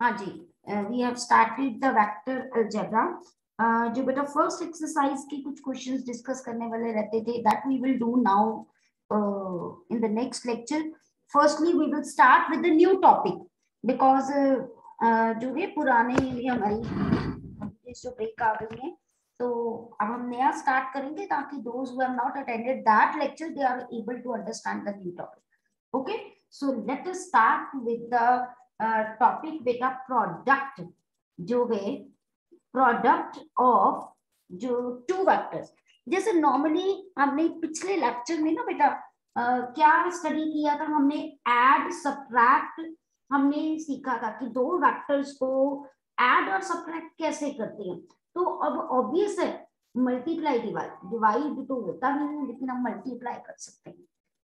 हाँ जी we have started the vector algebra जो बेटा फ़र्स्ट एक्सरसाइज के कुछ क्वेश्चंस डिस्कस करने वाले रहते थे that we will do now in the next lecture firstly we will start with new topic because जो है पुराने हमारी जो ब्रेक आ गई है तो अब हम नया स्टार्ट करेंगे ताकि those who not attended that lecture they are able to understand the new topic okay so let us start with the topic बेटा प्रोडक्ट जो है प्रोडक्ट ऑफ़ जो टू वेक्टर्स जैसे नॉर्मली हमने पिछले लेक्चर में ना बेटा uh, क्या स्टडी किया था? हमने ऐड सब्ट्रैक्ट हमने सीखा था कि दो वेक्टर्स को ऐड और सब्ट्रैक्ट कैसे करते हैं? तो अब ऑब्वियस है मल्टीप्लाई डिवाइड डिवाइड तो होता नहीं है लेकिन हम मल्टीप्लाई कर सकते हैं।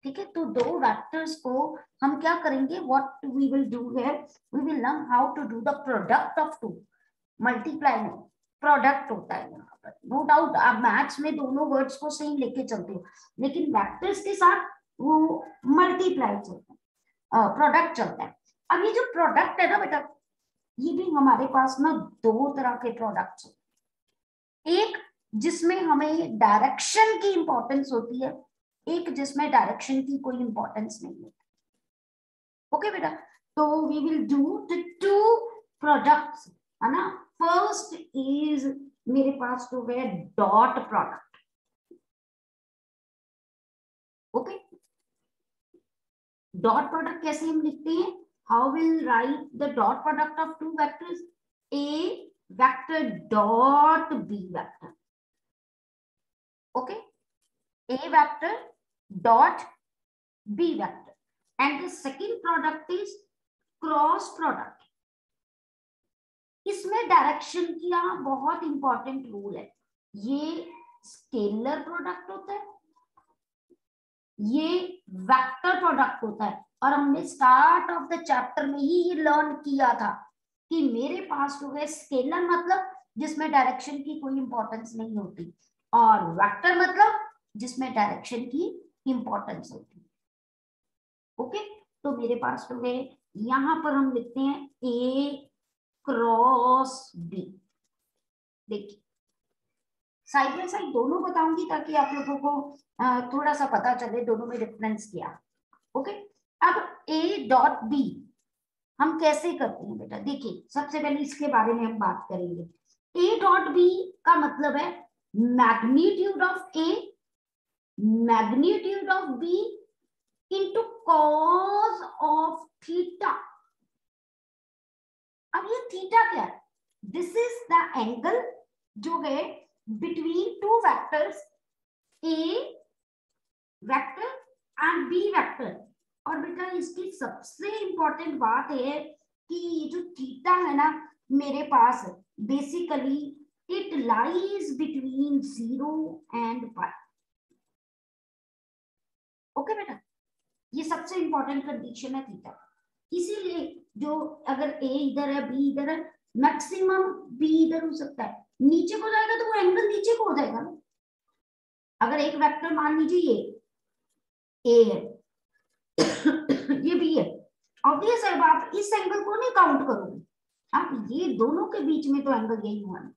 ठीक है? तो दो वेक्टर्स को हम क्या करेंगे? व्हाट वी विल डू है we will learn how to do the product of two multiply नहीं प्रोडक्ट होता है यहाँ पर। नो डाउट आप मैथ्स में दोनों वर्ड्स को सेम लेके चलते हो। लेकिन वेक्टर्स के साथ वो मल्टीप्लाई चलता है। प्रोडक्ट चलता है। अब ये जो प्रोडक्ट है ना बेटा, ये भी हमारे पास ना दो तरह के प्रोडक्ट्स एक, जिसमें हमें डायरेक्शन की इंपॉर्टेंस होती है। एक जिसमें डायरेक्शन की कोई इंपॉर्टेंस नहीं है ओके बेटा? तो we will do the two products है ना? फ़र्स्ट इज़ मेरे पास तो है dot product okay dot product कैसे हम लिखते हैं? How will write the dot product of two vectors a vector dot b vector okay a vector dot b vector. And the second product is cross product. इसमें direction का बहुत important rule है। ये scalar product होता है। ये vector product होता है। और हमने स्टार्ट ऑफ़ द चैप्टर में ही ये लर्न किया था कि मेरे पास जो है स्केलर मतलब जिसमें डायरेक्शन की कोई इंपॉर्टेंस नहीं होती। और वेक्टर मतलब जिसमें डायरेक्शन की इंपॉर्टेंस होती है। ओके तो मेरे पास है यहाँ पर हम लिखते हैं ए क्रॉस बी देखिए साइड बाय साइड दोनों बताऊँगी ताकि आप लोगों को थोड़ा सा पता चले, दोनों में डिफरेंस क्या। ओके अब ए डॉट बी हम कैसे करते हैं बेटा? देखिए, सबसे पहले इसके बारे में हम बात करेंगे। ए डॉट बी का मतलब है magnitude of a magnitude of b into cos of theta. अब ये थीटा क्या है? दिस इज़ द एंगल जो है between two vectors a vector and b vector और बेटा इसकी सबसे इंपॉर्टेंट बात है कि ये जो थीटा है ना मेरे पास basically it lies between zero and pi okay बेटा। ये सबसे इंपॉर्टेंट कंडीशन है थीटा इसीलिए जो अगर ए इधर है बी इधर है मैक्सिमम बी इधर हो सकता है। नीचे को जाएगा तो वो एंगल नीचे को हो जाएगा ना। अगर एक वेक्टर मान लीजिए ये ए है। ये बी है। ऑब्वियस है आप इस एंगल को नहीं काउंट करोगे। आप ये दोनों के बीच में तो एंगल यही हुआ ना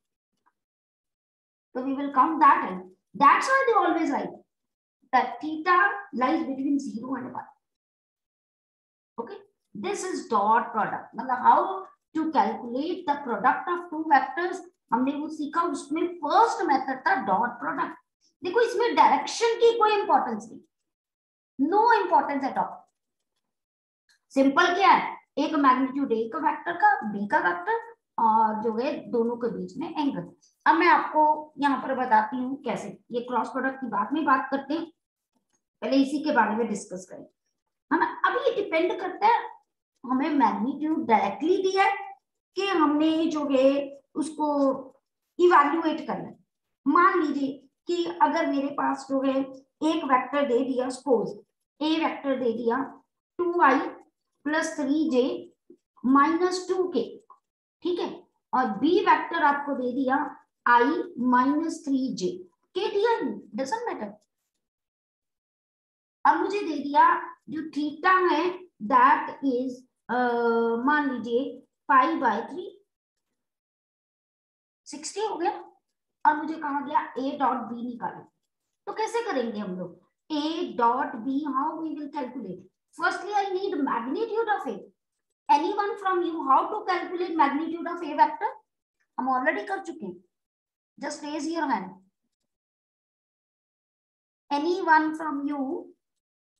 तो we will count that angle that's why they always write that theta lies between 0 and 1. Okay, this is dot product. मतलब how to calculate the product of two vectors हमने वो सीखा उसमें फ़र्स्ट मेथड था डॉट प्रोडक्ट देखो इसमें direction की कोई इंपॉर्टेंस नहीं. No importance at all simple क्या है? एक मैग्नीट्यूड ए का वेक्टर का बी का वेक्टर और जो है दोनों के बीच में एंगल अब मैं आपको यहाँ पर बताती हूँ कैसे. ये क्रॉस प्रोडक्ट की बात में बात करते हैं. पहले इसी के बारे में डिस्कस करें। है ना? अब ये डिपेंड करता है, हमें मैग्नीट्यूड डायरेक्टली दिया है कि हमने जो है उसको इवेल्युएट करना है। मान लीजिए कि अगर मेरे पास जो है एक वेक्टर दे दिया सपोज़ ए वेक्टर दे दिया two i plus three j minus two k ठीक है? और बी वेक्टर आपको दे दिया आई माइनस थ्री जे के दिया डजेंट मैटर अब मुझे दे दिया, जो थीटा है दैट इज़ मान लीजिए फाइव बाय थ्री सिक्सटी हो गया, और मुझे कहा गया ए डॉट बी निकालो। तो कैसे करेंगे हम लोग? A dot b how we will calculate firstly I need magnitude of a anyone from you, how to calculate magnitude of a vector? हम ऑलरेडी कर चुके हैं। Just raise your hand. Anyone from you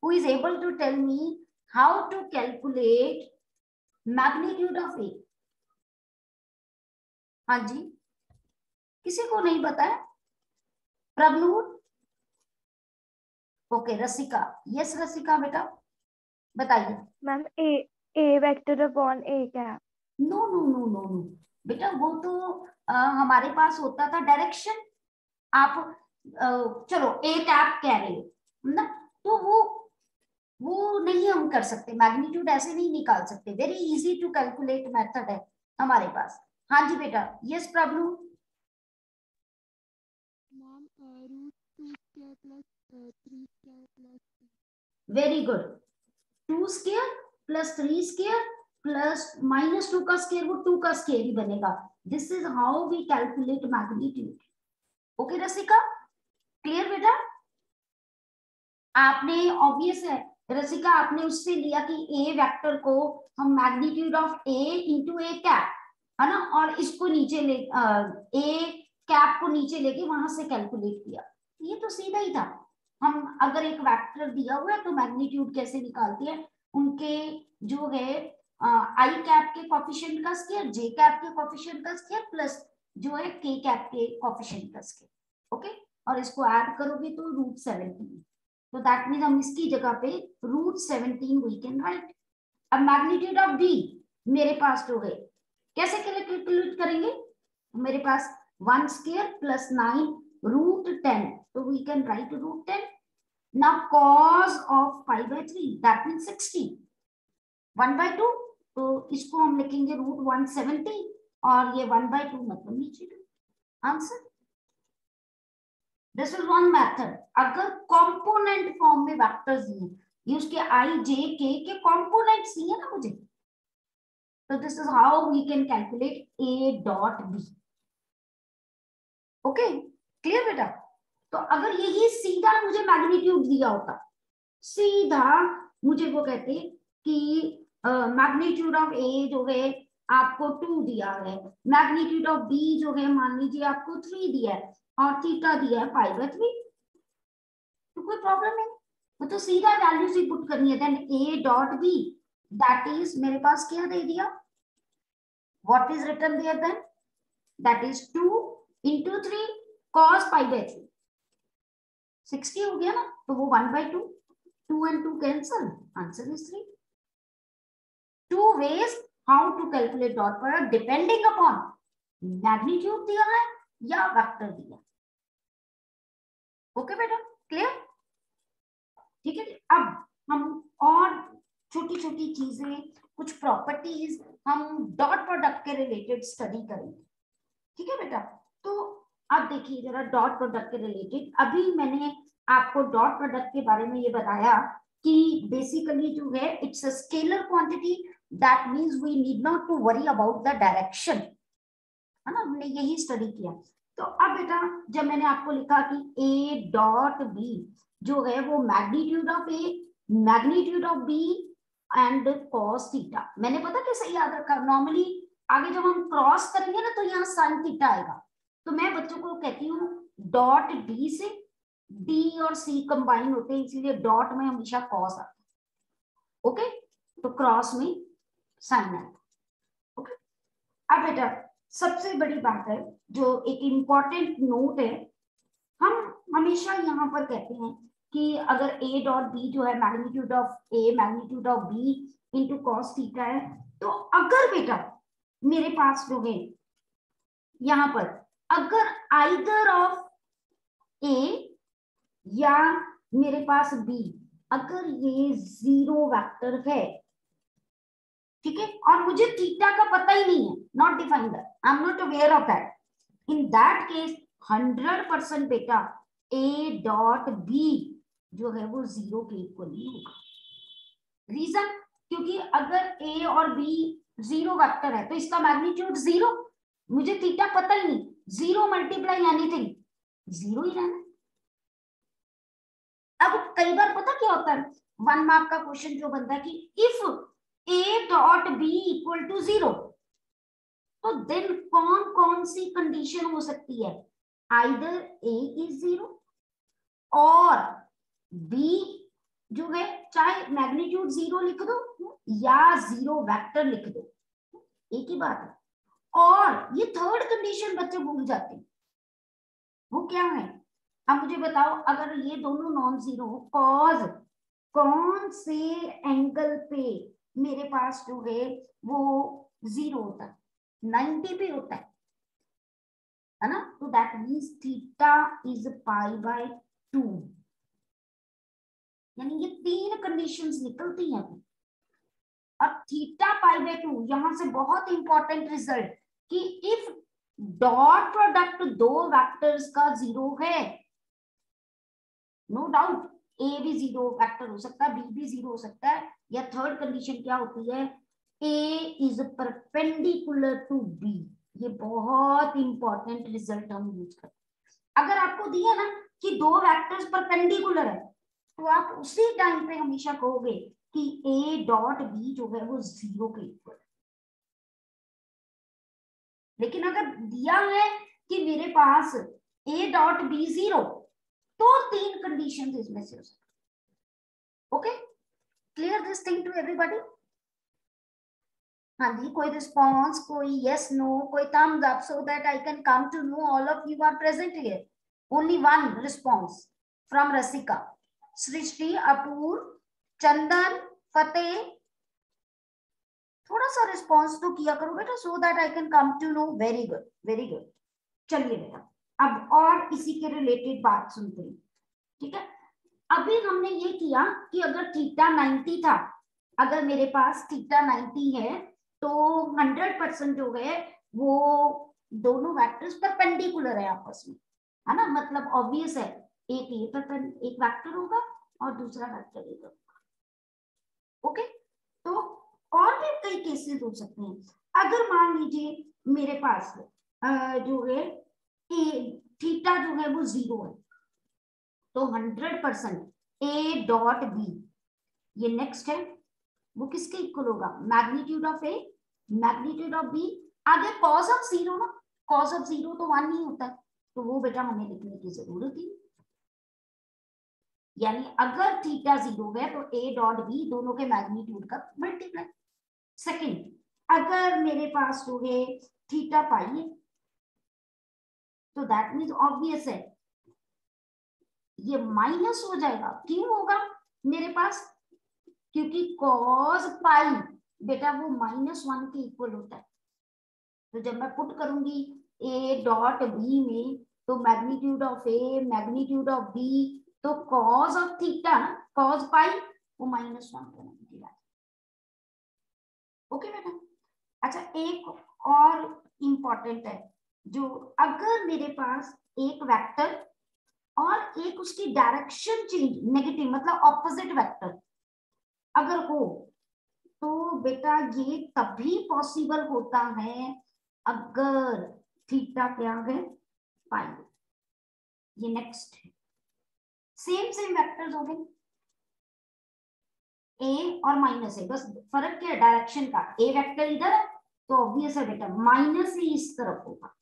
who is able to tell me how to calculate magnitude of a? हाँ जी। किसी को नहीं पता है? प्रभनूर ओके रसिका। यस रसिका बेटा बताइए। Ma'am a a vector upon a क्या? No no no no no बेटा वो तो आ, हमारे पास होता था डायरेक्शन आप आ, चलो ए टैप कह रहे हो ना? तो वो वो नहीं हम कर सकते मैग्नीट्यूड ऐसे नहीं निकाल सकते। Very easy to calculate method है हमारे पास। हाँ जी बेटा yes problem very good two square plus three square plus minus two का स्केयर वो टू का स्केयर ही बनेगा। This is how we calculate magnitude okay Rasika clear बेटा? आपने ऑब्वियस है। रसिका, आपने उससे लिया कि ए वेक्टर को हम magnitude of a into a cap है ना? और इसको नीचे ले ए कैप को नीचे लेके वहाँ से कैलकुलेट किया। ये तो सीधा ही था। हम अगर एक वेक्टर दिया हुआ है तो मैग्नीट्यूड कैसे निकालते हैं? उनके जो है आई कैप के कॉफिशियंट का स्केयर जे कैप के कॉफिशियंट का स्केयर प्लस जो है के कैप के कॉफिशियंट का स्केयर ओके और इसको ऐड करोगे तो रूट सेवनटीन तो दैट मीन हम इसकी जगह पे root seventeen we can write अब मैग्नीट्यूड ऑफ़ बी मेरे पास है, कैसे कैलकुलेट करेंगे? मेरे पास one square plus nine root ten तो we can write root ten now cos of pi by three that means sixty one by two तो इसको हम लिखेंगे रूट वन सेवेंटी और ये वन बाय टू मतलब नीचे answer this is one method अगर कंपोनेंट फॉर्म में वेक्टर्स दिए ये उसके आई जे के के कंपोनेंट्स दिए ना मुझे? तो this is how we can calculate a dot b okay clear बेटा? तो अगर यही सीधा मुझे मैग्नीट्यूड दिया होता, सीधा मुझे वो कहते कि मैग्नीट्यूड ऑफ़ ए जो है, आपको टू दिया है। मैग्नीट्यूड ऑफ़ बी जो है, मान लीजिए आपको थ्री दिया है। और थीटा दिया है फाइव बाय थ्री तो कोई प्रॉब्लम नहीं। वो तो सीधा वैल्यूज़ ही पुट करनी है। Then a dot b that is मेरे पास क्या दे दिया? What is return there then that is two into three cos five by three sixty हो गया ना तो वो one by two two and two cancel answer is three two ways how to calculate dot product depending upon magnitude दिया है या vector दिया okay बेटा? क्लियर ठीक है? अब हम और छोटी छोटी चीज़ें, कुछ प्रॉपर्टीज़ हम डॉट प्रोडक्ट के रिलेटेड स्टडी करेंगे। ठीक है बेटा? तो अब देखिए, जरा डॉट प्रोडक्ट के रिलेटेड अभी मैंने आपको डॉट प्रोडक्ट के बारे में ये बताया कि बेसिकली जो है it's a scalar quantity that means we need not to worry about the direction है ना? हमने यही स्टडी किया। तो अब बेटा, जब मैंने आपको लिखा कि ए डॉट बी जो है वो magnitude of a magnitude of b and cos theta मैंने पता कैसे याद रखा? नॉर्मली आगे जब हम क्रॉस करेंगे ना तो यहाँ साइन थीटा आएगा। तो मैं बच्चों को कहती हूँ डॉट डी से डी और सी कंबाइन होते हैं, इसीलिए डॉट में हमेशा कॉस आता है। ओके तो क्रॉस में साइन आता ओके अब बेटा सबसे बड़ी बात है, जो एक इंपॉर्टेंट नोट है, हम हमेशा यहाँ पर कहते हैं कि अगर ए डॉट बी जो है magnitude of a magnitude of b into cos theta है तो अगर बेटा मेरे पास जो है, यहाँ पर अगर आइदर ऑफ़ ए या मेरे पास बी अगर ये ज़ीरो वेक्टर है, ठीक है? और मुझे थीटा का पता ही नहीं है not defined I am not aware of that in that case hundred percent बेटा ए डॉट बी जो है वो ज़ीरो के इक्वल ही होगा। रीजन क्योंकि अगर ए और बी ज़ीरो वेक्टर है तो इसका मैग्नीट्यूड ज़ीरो मुझे थीटा पता ही नहीं। ज़ीरो मल्टीप्लाई एनीथिंग ज़ीरो ही रहना। अब कई बार पता क्या होता है? वन मार्क का क्वेश्चन जो बनता है कि if a dot b equal to zero तो देन कौन कौन सी कंडीशन हो सकती है? आइदर ए इज़ ज़ीरो और बी जो है, चाहे मैग्नीट्यूड ज़ीरो लिख दो या ज़ीरो वेक्टर लिख दो। एक ही बात है। और ये थर्ड कंडीशन बच्चे भूल जाते हैं। वो क्या है? अब मुझे बताओ, अगर ये दोनों नॉन ज़ीरो कॉज कौन से एंगल पे मेरे पास जो है, वो ज़ीरो होता है? नाइनटी पे होता है। है ना? तो that means theta is pi by two यानी ये तीन कंडीशंस निकलती हैं। और थीटा पाई बाय टू यहाँ से बहुत इंपॉर्टेंट रिज़ल्ट कि इफ़ डॉट प्रोडक्ट दो वेक्टर्स का ज़ीरो है नो डाउट ए भी ज़ीरो वेक्टर हो सकता है बी भी ज़ीरो हो सकता है, या थर्ड कंडीशन क्या होती है? A is perpendicular to b ये बहुत इंपॉर्टेंट रिज़ल्ट हम यूज़ करते अगर आपको दिया ना कि दो वेक्टर्स परपेंडिकुलर है तो आप उसी टाइम पे हमेशा कहोगे कि ए डॉट बी जो है वो ज़ीरो के इक्वल लेकिन अगर दिया है कि मेरे पास ए डॉट बी ज़ीरो तो तीन कंडीशन इसमें से हो सकते okay clear this thing to everybody हाँ जी, कोई रिस्पॉन्स कोई यस नो कोई thumbs up so that I can come to know all of you are present here only one response from Rasika Srishti Apoor Chandan Fateh थोड़ा सा response तो किया करो बेटा so that I can come to know very good very good चलिए बेटा, अब और इसी के रिलेटेड बात सुनते हैं। ठीक है? अभी हमने ये किया कि अगर थीटा 90 था, अगर मेरे पास थीटा 90 है तो 100 परसेंट जो है, वो दोनों वेक्टर्स परपेंडिकुलर है आपस में, है ना? मतलब ऑब्वियस है, एक ये एक वेक्टर होगा और दूसरा वेक्टर ये होगा। ओके तो और भी कई केसेस हो सकते हैं। अगर मान लीजिए मेरे पास जो है ए थीटा जो है वो ज़ीरो है। तो hundred percent a dot b ये नेक्स्ट है, वो किसके इक्वल होगा? Magnitude of a magnitude of b आगे कॉज ऑफ़ ज़ीरो ना? कॉज ऑफ़ ज़ीरो तो वन नहीं होता। है तो वो बेटा हमें लिखने की ज़रूरत ही यानी अगर थीटा ज़ीरो है तो ए डॉट बी दोनों के मैग्नीट्यूड का मल्टीप्लाई सेकेंड अगर मेरे पास जो है थीटा पाई है तो दैट मीन्स ऑब्वियस है। ये माइनस हो जाएगा। क्यों होगा? मेरे पास, क्योंकि कॉज पाई बेटा वो माइनस वन के इक्वल होता है। तो जब मैं पुट करूँगी ए डॉट बी में तो magnitude of a magnitude of b तो cos of theta cos pi वो माइनस वन ओके बेटा? अच्छा एक और इंपॉर्टेंट है, जो अगर मेरे पास एक वेक्टर और एक उसकी डायरेक्शन चेंज नेगेटिव मतलब ऑपोजिट वेक्टर अगर हो तो बेटा ये तभी पॉसिबल होता है अगर थीटा क्या है? पाई ये नेक्स्ट है। सेम सेम वेक्टर्स हो गए। ए और माइनस है बस फ़र्क क्या है? डायरेक्शन का। ए वेक्टर इधर तो ऑब्वियस है बेटा। माइनस ही इस तरफ़ होगा।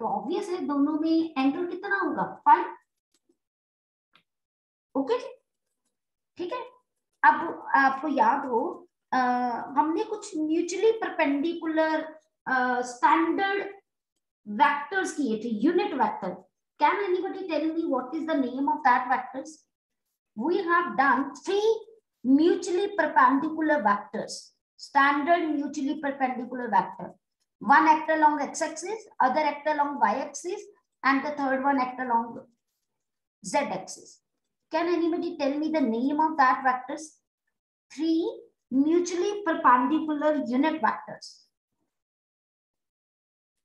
तो ऑब्वियस है दोनों में एंगल कितना होगा? फाइव ओके ठीक है? अब आपको याद हो आ, हमने कुछ म्यूचुअली परपेंडिकुलर स्टैंडर्ड वेक्टर्स किए थे unit vector can anybody tell me what is the name of that vectors we have done three mutually perpendicular vectors standard mutually perpendicular vector one act along x axis other act along y axis and the third one act along z axis Can anybody tell me the name of that vectors? Three mutually perpendicular unit vectors.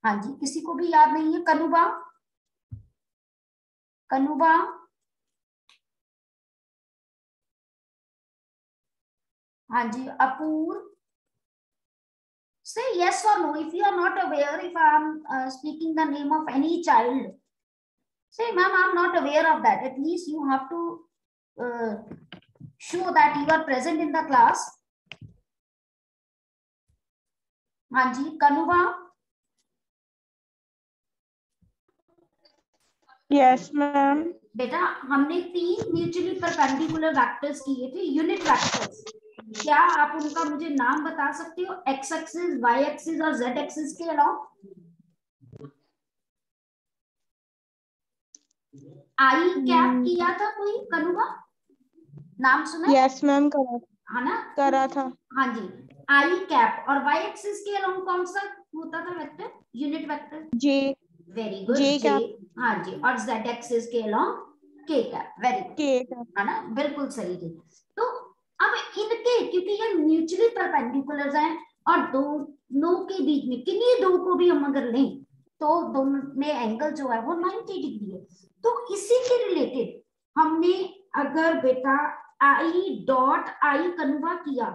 हाँ जी किसी को भी याद नहीं है कनुबा कनुबा हाँ जी अपूर yes or no if you are not aware if i am uh, speaking the name of any child say ma'am i'm not aware of that. At least you have to uh, show that you are present in the class. हाँ जी कनुवा yes ma'am बेटा हमने तीन mutually perpendicular vectors किए थे unit vectors क्या आप उनका मुझे नाम बता सकते हो? एक्स एक्सिस वाई एक्सिस और जेड एक्सिस के अलावा? I cap hmm. किया था कोई? कनुवा नाम सुना यस मैम करा है ना? करा था। हाँ जी। आई कैप और वाई एक्सिस के अलावा कौन सा होता था vector unit vector J very good J हाँ जी। और जेड एक्सिस के अलावा के कैप वेरी गुड के है ना? बिल्कुल सही थी तो अब इनके क्योंकि ये म्यूचुअली परपेंडिकुलर हैं और दोनों के बीच में किन्हीं दो को भी हम अगर लें तो दोनों में एंगल जो है वो 90 डिग्री है। तो इसी के रिलेटेड हमने अगर बेटा आई डॉट आई कन्वा किया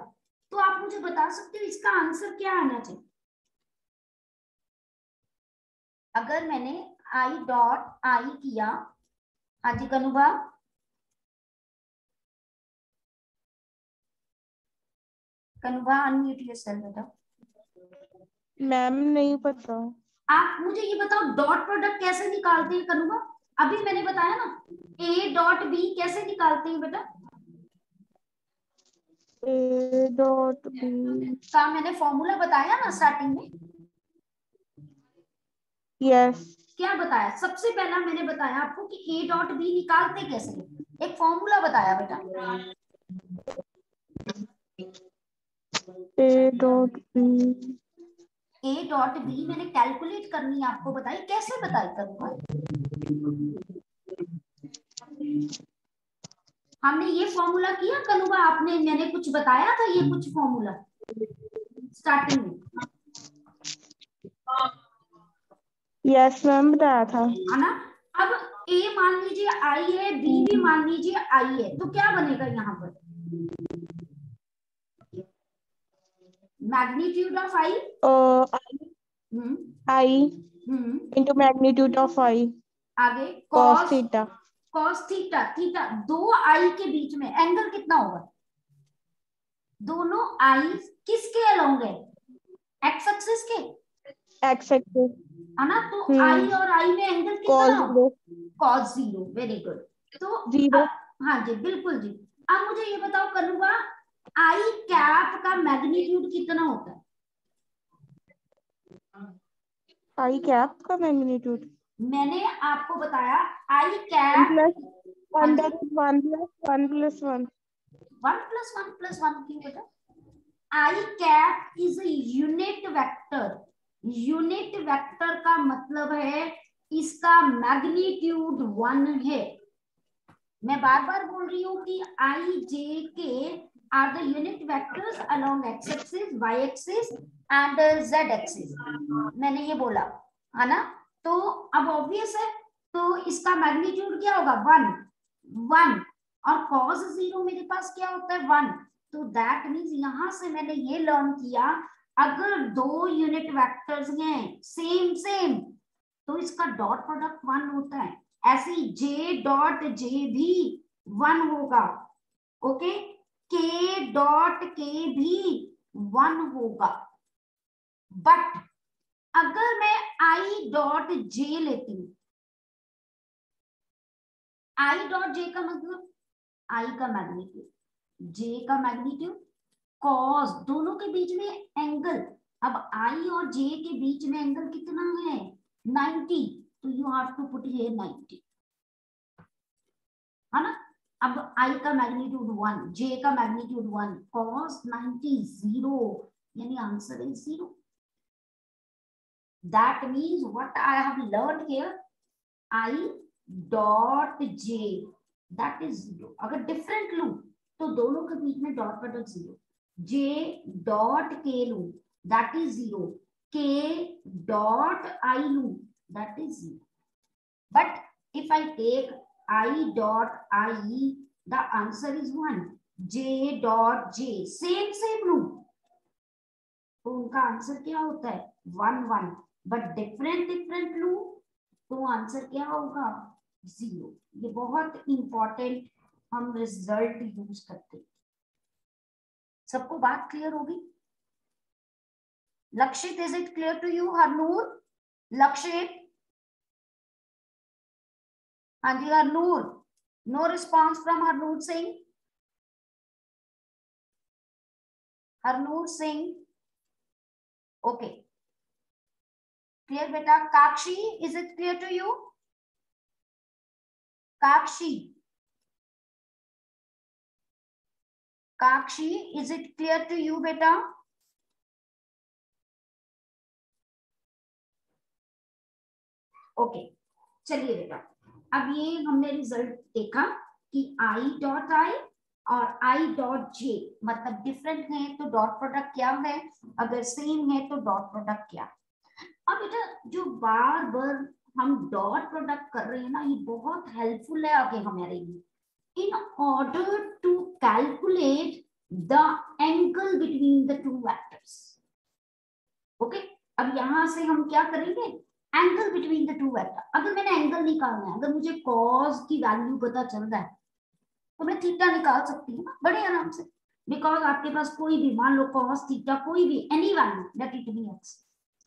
तो आप मुझे बता सकते हो इसका आंसर क्या आना चाहिए? अगर मैंने आई डॉट आई किया हाँ जी कनुभा कनुभा अनम्यूट योरसेल्फ बेटा। मैम नहीं पता। आप मुझे ये बताओ डॉट प्रोडक्ट कैसे निकालते हैं कनुभा अभी मैंने बताया ना ए डॉट बी कैसे निकालते हैं बेटा? ए डॉट बी का मैंने फॉर्मूला बताया ना स्टार्टिंग में। यस क्या बताया? सबसे पहला मैंने बताया आपको कि ए डॉट बी निकालते कैसे एक फॉर्मूला बताया बेटा। A dot B A dot B मैंने कैलकुलेट करनी आपको बताई। कैसे बताई करूँगा हमने ये फॉर्मूला किया कनुबा आपने मैंने कुछ बताया था ये कुछ फॉर्मूला स्टार्टिंग में। यस मैम बताया था। है ना? अब ए मान लीजिए आई है बी भी मान लीजिए आई है तो क्या बनेगा यहाँ पर? Magnitude of I I hmm. Into magnitude of I आगे cos theta cos theta theta दो आई के बीच में एंगल कितना होगा? दोनों आई किसके अलोंग है? एक्स एक्सिस के? एक्स एक्सिस है ना? तो हम्म। आई और आई में एंगल कितना zero cos zero very good तो ज़ीरो हाँ जी बिल्कुल जी। अब मुझे ये बताओ कनुबा आई कैप का मैग्नीट्यूड कितना होता है? आई कैप का मैग्नीट्यूड? मैंने आपको बताया I cap one plus one plus one plus one one plus one plus one क्यों बेटा? I cap is unit vector unit vector का मतलब है इसका मैग्नीट्यूड वन है। मैं बार बार बोल रही हूँ कि I J K are the unit vectors along X axis Y axis and Z axis मैंने ये बोला, है ना? तो अब ऑब्वियस है तो इसका मैग्नीट्यूड क्या होगा? वन वन और कॉस ज़ीरो मेरे पास क्या होता है? वन तो दैट मीन्स यहाँ से मैंने ये लर्न किया, अगर दो यूनिट वेक्टर्स हैं सेम सेम तो इसका डॉट प्रोडक्ट वन होता है। ऐसे जे डॉट जे भी वन होगा ओके के डॉट के भी वन होगा। बट अगर मैं आई डॉट जे लेती हूँ आई डॉट जे का मतलब आई का मैग्नीट्यूड जे का मैग्नीट्यूड कॉस दोनों के बीच में एंगल अब आई और जे के बीच में एंगल कितना है? 90 तो you have to put here 90 है ना? अब आई का मैग्नीट्यूड वन जे का मैग्नीट्यूड वन कॉस 90 ज़ीरो यानी answer is zero that means what I have learned here I dot J that is zero अगर different लूँ तो दोनों के बीच में dot product zero J dot K लूँ that is zero K dot I लूँ that is zero but if I take I dot I the answer is one J dot J same same लूँ तो उनका answer क्या होता है one one but different different लू तो answer क्या होगा? ज़ीरो ये बहुत इंपॉर्टेंट हम रिज़ल्ट यूज़ करते सबको बात क्लियर होगी? Lakshit is it clear to you Harnoor? Lakshit? हाँ जी, Harnoor. No response from Harnoor Singh. Harnoor Singh. Okay clear बेटा Kakshi is it clear to you Kakshi Kakshi is it clear to you बेटा okay चलिए बेटा, अब ये हमने result देखा कि आई डॉट आई और आई डॉट जे मतलब डिफरेंट है तो डॉट प्रोडक्ट क्या है? अगर सेम है तो डॉट प्रोडक्ट क्या? अब बेटा, जो बार बार हम डॉट प्रोडक्ट कर रहे हैं ना, ये बहुत हेल्पफुल है आगे हमारे लिए। In order to calculate the angle between the two vectors okay अब यहाँ से हम क्या करेंगे? Angle between the two vector अगर मैंने एंगल निकालना है, अगर मुझे कॉज की वैल्यू पता चल रहा है तो मैं थीटा निकाल सकती हूँ बड़े आराम से। बिकॉज़ आपके पास कोई भी, मान लो कॉस थीटा कोई भी any value that it be X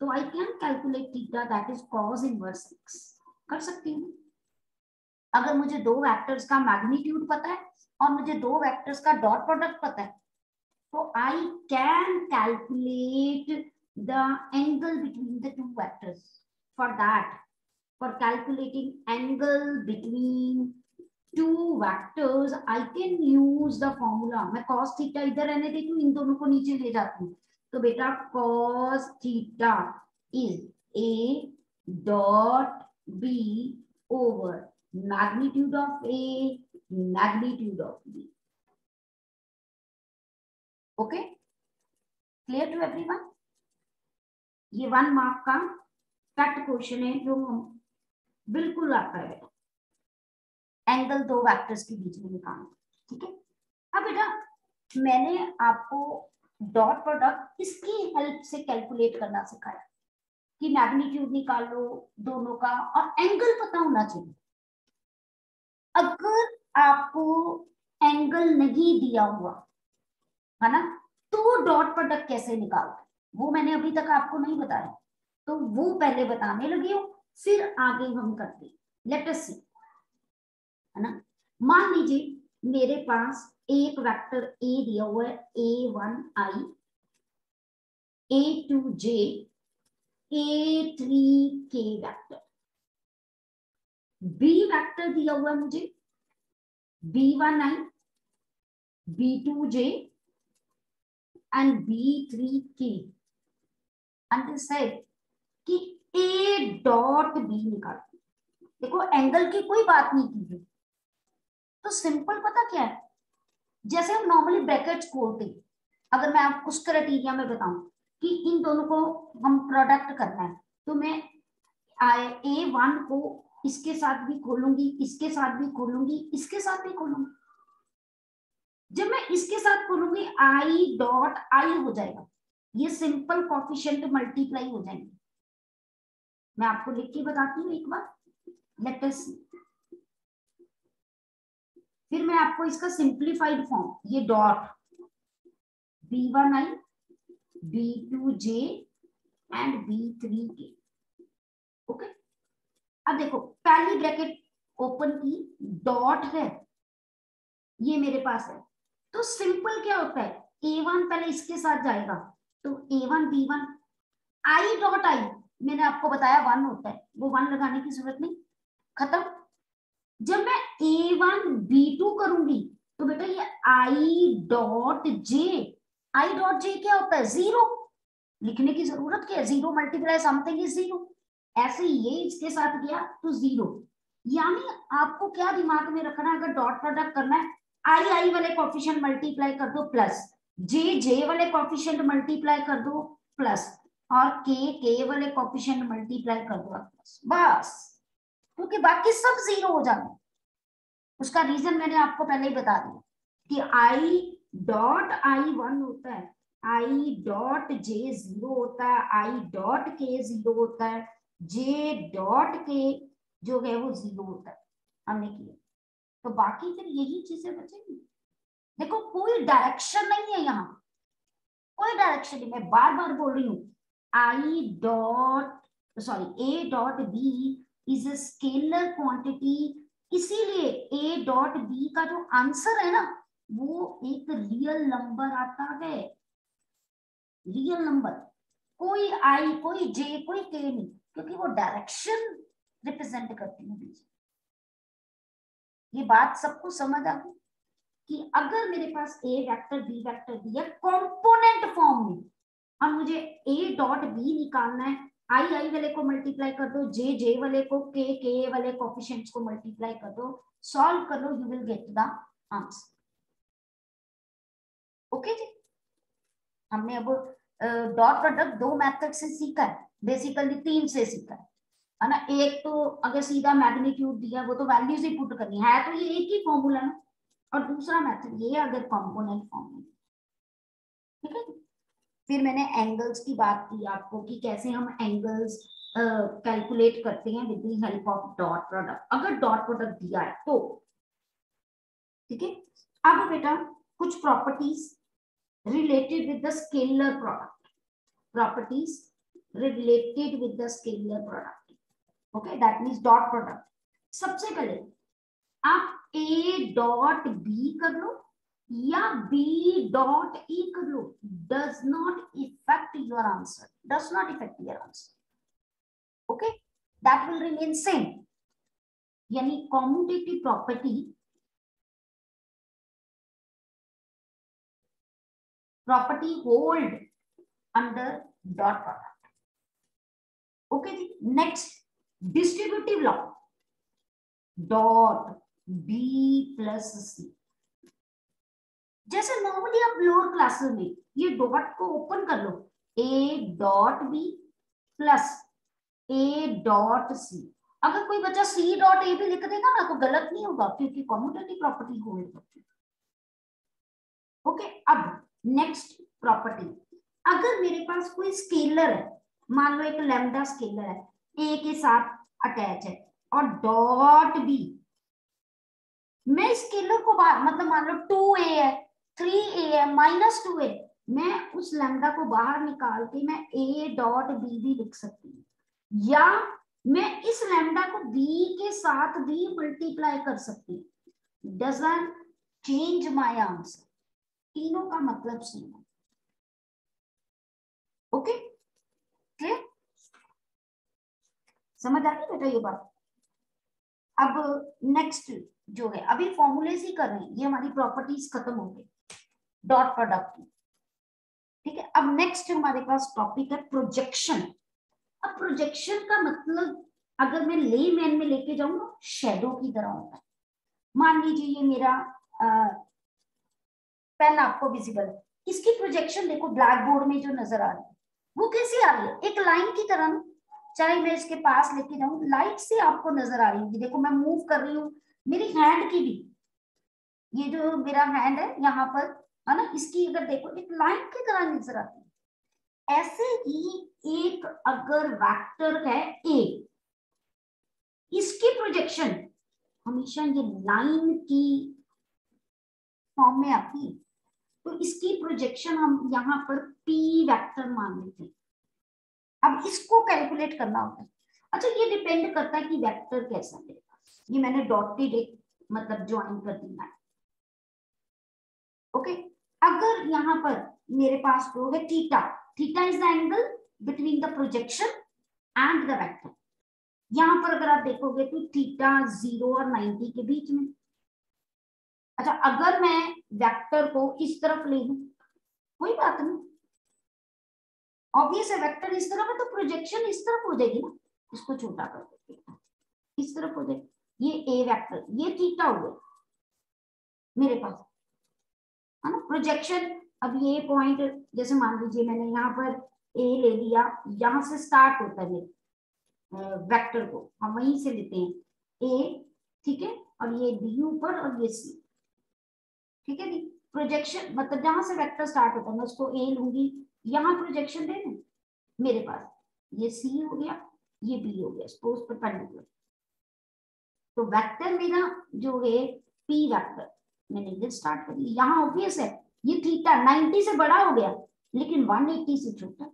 तो I can calculate theta that is cos inverse X कर सकती हूँ अगर मुझे दो वेक्टर्स का मैग्नीट्यूड पता है और मुझे दो वेक्टर्स का डॉट प्रोडक्ट पता है तो I can calculate the angle between the two vectors for that for calculating angle between two vectors, I can use the formula. मैं cos theta इधर रहने देती हूँ, इन दोनों को नीचे ले जाती हूँ। तो बेटा cos theta is A dot B over magnitude of a magnitude of b. Okay clear to everyone ये वन मार्क का कट क्वेश्चन है जो हम बिल्कुल आता है। एंगल दो वैक्टर्स के बीच में निकालना। ठीक है? अब बेटा मैंने आपको डॉट प्रोडक्ट इसकी हेल्प से कैलकुलेट करना सिखाया? कि मैग्नीट्यूड निकाल लो दोनों का, और एंगल पता होना चाहिए। अगर आपको एंगल नहीं दिया हुआ, है ना तो डॉट प्रोडक्ट कैसे निकालते वो मैंने अभी तक आपको नहीं बताया। तो वो पहले बताने लगी हो, फिर आगे हम करते लेट अस सी है ना? मान लीजिए मेरे पास एक वेक्टर ए दिया हुआ है A one I A two J A three K vector B vector दिया हुआ है मुझे B one I B two J and B three K अंत सेड कि ए डॉट बी निकाल देखो एंगल की कोई बात नहीं की है तो सिंपल पता क्या है? जैसे हम नॉर्मली ब्रैकेट्स खोलते अगर मैं आप उस क्राइटेरिया में बताऊँ कि इन दोनों को हम प्रोडक्ट करना है तो मैं ए वन को इसके साथ भी खोलूँगी, इसके साथ भी खोलूँगी, इसके साथ भी खोलूँगी। जब मैं इसके साथ खोलूँगी आई डॉट आई हो जाएगा। ये सिंपल कॉफिशियंट मल्टीप्लाई हो जाएँगे। मैं आपको लिख के बताती हूँ एक बार। लेट अस फिर मैं आपको इसका सिंप्लीफाइड फॉर्म ये dot B one I B two J and B three K okay अब देखो, पहली ब्रैकेट ओपन की डॉट है। ये मेरे पास है। तो सिंपल क्या होता है? ए वन पहले इसके साथ जाएगा। तो A one B one I dot I मैंने आपको बताया वन होता है। वो वन लगाने की ज़रूरत नहीं। खत्म। जब मैं ए वन बी टू करूँगी तो बेटा ये I dot J I dot J क्या होता है? ज़ीरो लिखने की ज़रूरत क्या है? Zero multiply something is zero ऐसे ये इसके साथ गया तो ज़ीरो यानी आपको क्या दिमाग में रखना अगर डॉट प्रोडक्ट करना है आई आई वाले कॉफिशियंट मल्टीप्लाई कर दो प्लस जे जे वाले कॉफिशियंट मल्टीप्लाई कर दो प्लस और के के वाले कॉफिशियंट मल्टीप्लाई कर दो प्लस बस. क्योंकि बाकी सब ज़ीरो हो जाते उसका रीजन मैंने आपको पहले ही बता दिया कि आई डॉट आई वन होता है। आई डॉट जे ज़ीरो होता है। आई डॉट के ज़ीरो होता है। जे डॉट के जो है वो ज़ीरो होता है। हमने किया। तो बाकी फिर यही चीज़ें बचेंगी। देखो, कोई डायरेक्शन नहीं है यहाँ। कोई डायरेक्शन नहीं। मैं बार बार बोल रही हूँ। I dot sorry A dot B is a scalar quantity इसीलिए ए डॉट बी का जो आंसर है ना, वो एक रियल नंबर आता है। रियल नंबर कोई आई कोई जे कोई के नहीं, क्योंकि वो डायरेक्शन रिप्रेजेंट करती है ये बात सबको समझ आ गई कि अगर मेरे पास ए वेक्टर बी वेक्टर दिया कंपोनेंट फॉर्म में और मुझे ए डॉट बी निकालना है आई आई वाले को मल्टीप्लाई कर दो जे जे वाले को के के वाले कोफिशिएंट्स को मल्टीप्लाई कर दो सॉल्व कर लो you will get the answer okay जी? हमने अब डॉट प्रोडक्ट दो मेथड से सीखा है बेसिकली तीन से सीखा है। है ना? एक तो अगर सीधा मैग्नीट्यूड दिया, वो तो वैल्यूज़ ही पुट करनी है। तो ये एक ही फॉर्मूला ना? और दूसरा मेथड ये अगर कंपोनेंट फॉर्म में ठीक है फिर मैंने एंगल्स की बात की आपको कि कैसे हम एंगल्स कैलकुलेट uh, करते हैं with help of dot product अगर डॉट प्रोडक्ट दिया है तो ठीक है? अब बेटा कुछ properties related with the scalar product properties related with the scalar product okay that mean dot product सबसे पहले आप ए डॉट बी कर लो। या b dot e कर लो does not affect your answer does not affect your answer okay that will remain same यानी commutative property property hold under dot product okay next distributive law dot b plus c जैसे normally आप lower classes में, ये dot को open कर लो। A dot B plus A dot C अगर कोई बच्चा सी डॉट ए भी लिख देगा ना तो गलत नहीं होगा, क्योंकि कॉम्यूटेटिव प्रॉपर्टी होल्ड है ओके अब नेक्स्ट प्रॉपर्टी अगर मेरे पास कोई स्केलर है, मान लो एक लेमडा स्केलर है ए के साथ अटैच है, और डॉट बी मैं स्केलर को मतलब मान लो टू ए है थ्री ए है माइनस टू ए मैं उस लेमडा को बाहर निकाल के मैं ए डॉट बी भी लिख सकती हूँ। या मैं इस लेमडा को बी के साथ भी मल्टीप्लाई कर सकती हूँ। डजेंट चेंज माय आंसर तीनों का मतलब है ओके क्लियर समझ आ गई बेटा ये बात? अब नेक्स्ट जो है, अभी फॉर्मूलेज ही कर रहे हैं। ये हमारी प्रॉपर्टीज़ खत्म हो गई। डॉट प्रोडक्ट की। ठीक है, अब नेक्स्ट हमारे पास टॉपिक है प्रोजेक्शन अब प्रोजेक्शन का मतलब अगर मैं ले मैन में लेके जाऊँगा शेडो की तरह होता है। मान लीजिए ये मेरा पेन आपको विजिबल है। इसकी प्रोजेक्शन देखो ब्लैक बोर्ड में जो नज़र आ रही है, वो कैसी आ रही है? एक लाइन की तरह ना, चाहे मैं इसके पास लेके जाऊँ लाइट से आपको नज़र आ रही होगी। देखो, मैं मूव कर रही हूँ, मेरी हैंड की भी। ये जो मेरा हैंड है, यहाँ पर है ना? इसकी अगर देखो, एक लाइन की तरह नज़र आती है। ऐसे ही एक अगर वेक्टर है ए इसकी प्रोजेक्शन हमेशा ये लाइन की फॉर्म में आती है। तो इसकी प्रोजेक्शन हम यहाँ पर पी वेक्टर मान लेते हैं। अब इसको कैलकुलेट करना होता है। अच्छा ये डिपेंड करता है कि वेक्टर कैसा पास ये मैंने डॉटेड एक मतलब ज्वाइन कर दिया है। ओके अगर यहाँ पर मेरे पास जो है theta theta is the angle between the projection and the vector यहाँ पर अगर आप देखोगे तो थीटा ज़ीरो और नाइनटी के बीच में। अच्छा अगर मैं वेक्टर को इस तरफ़ ले लू, कोई बात नहीं। ऑब्वियस है वेक्टर इस तरफ़ है तो प्रोजेक्शन इस तरफ़ हो जाएगी ना। इसको छोटा कर देते इस तरफ़ हो जाएगी ये ए वेक्टर ये थीटा हुआ मेरे पास। है ना? प्रोजेक्शन अब ये पॉइंट जैसे मान लीजिए मैंने यहाँ पर ए ले लिया, यहाँ से स्टार्ट होता है वेक्टर को। हम वहीं से लेते हैं ए ठीक है? और ये बी ऊपर और ये सी ठीक है जी? प्रोजेक्शन मतलब जहाँ से वेक्टर स्टार्ट होता है, मैं उसको ए लूँगी। यहाँ प्रोजेक्शन दे दें मेरे पास। ये सी हो गया, ये बी हो गया सपोज़ परपेंडिकुलर तो वेक्टर मेरा जो है पी वेक्टर मैंने ये स्टार्ट कर। दिया यहाँ ऑब्वियस है। ये थीटा 90 से बड़ा हो गया, लेकिन 180 से छोटा।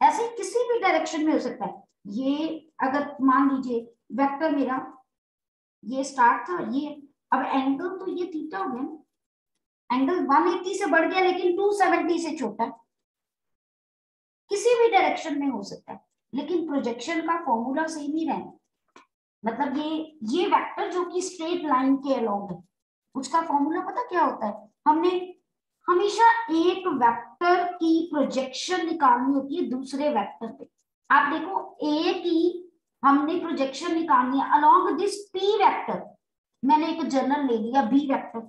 ऐसे किसी भी डायरेक्शन में हो सकता है। ये अगर मान लीजिए वेक्टर मेरा, ये स्टार्ट था, ये, अब एंगल तो ये थीटा हो गया एंगल 180 से बढ़ गया, लेकिन 270 से छोटा। किसी भी डायरेक्शन में हो सकता है, लेकिन प्रोजेक्शन का फॉर्मूला सेम ही रहना। मतलब ये ये वेक्टर जो कि स्ट्रेट लाइन के अलोंग है उसका फॉर्मूला पता क्या होता है? हमने हमेशा एक वेक्टर की प्रोजेक्शन निकालनी होती है दूसरे वेक्टर पे। आप देखो ए की हमने प्रोजेक्शन निकालनी है अलोंग दिस पी वेक्टर मैंने एक जर्नल ले लिया बी वेक्टर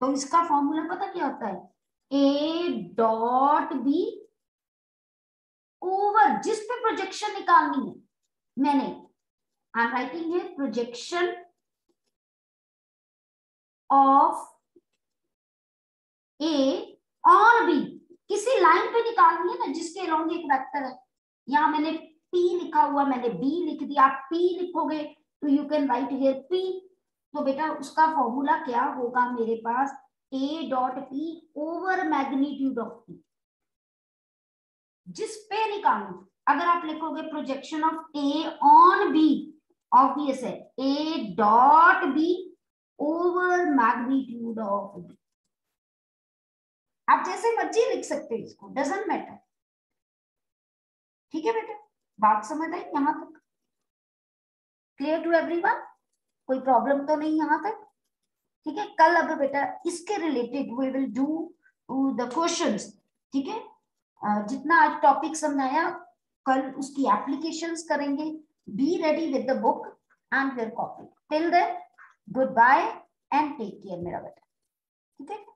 तो इसका फॉर्मूला पता क्या होता है? ए डॉट बी ओवर जिस पे प्रोजेक्शन निकालनी है। मैंने I am writing projection of A on B किसी लाइन पे निकालनी है ना, जिसके अलोंग एक वेक्टर है। यहाँ मैंने पी लिखा हुआ, मैंने बी लिख दिया। आप पी लिखोगे तो you can write here P तो बेटा, उसका फॉर्मूला क्या होगा मेरे पास? A dot P over magnitude of P जिस पे निकालू, अगर आप लिखोगे projection of A on B obvious है। A dot B over magnitude of B. आप जैसे मर्ज़ी लिख सकते हैं इसको डजेंट मैटर ठीक है बेटा? बात समझ आई यहाँ तक? क्लियर टू एवरीवन कोई प्रॉब्लम तो नहीं यहाँ तक? ठीक है, कल अब बेटा इसके related we will do the questions ठीक है? जितना आज टॉपिक समझाया, कल उसकी एप्लीकेशंस करेंगे. Be ready with the book and your copy till then goodbye and take care मेरा बेटा। ठीक है?